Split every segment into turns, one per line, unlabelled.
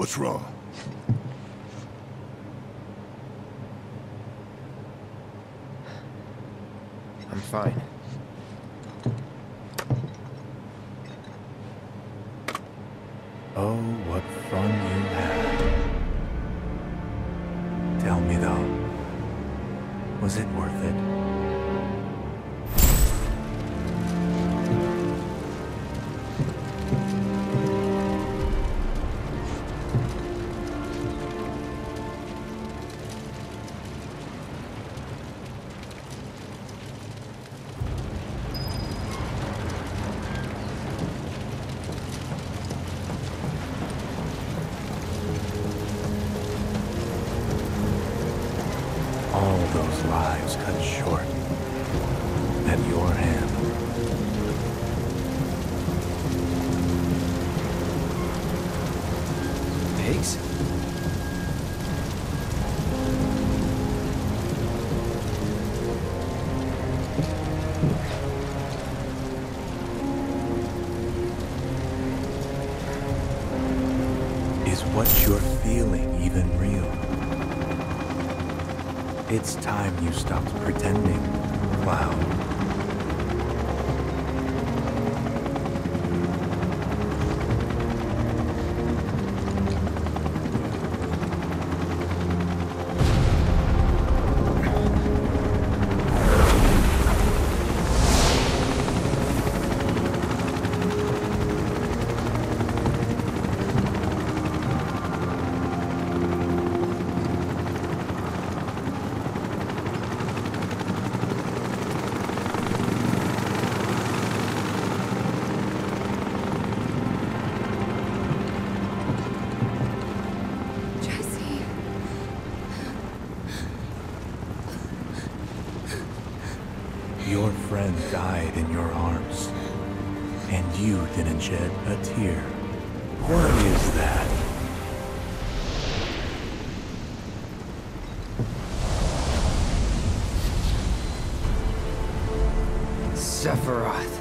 What's wrong?
I'm fine.
Oh, what fun you had. Tell me though, was it worth it? Those lives cut short at your hand.
Pigs?
Is what you're feeling even real? It's time you stopped pretending, Cloud. Your friend died in your arms, and you didn't shed a tear. What is that?
Sephiroth.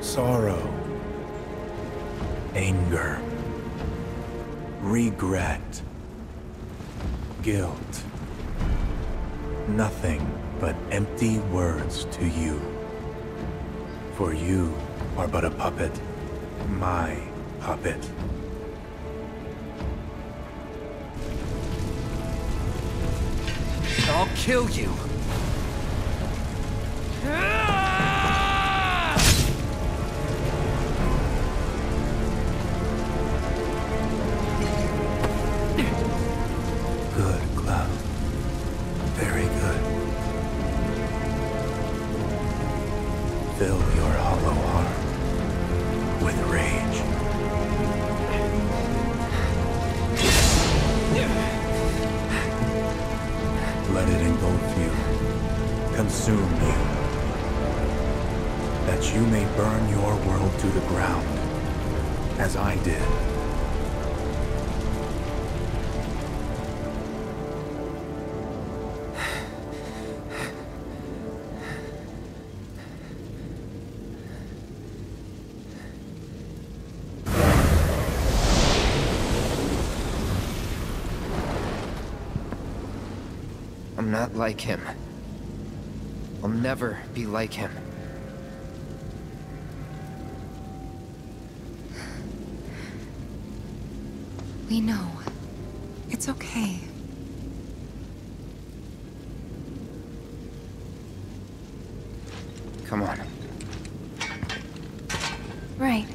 Sorrow, anger, regret, guilt. Nothing but empty words to you. For you are but a puppet, my puppet.
I'll kill you.
Fill your hollow heart with rage. Let it engulf you, consume you, that you may burn your world to the ground, as I did.
I'm not like him. I'll never be like him.
We know. It's okay.
Come on. Right.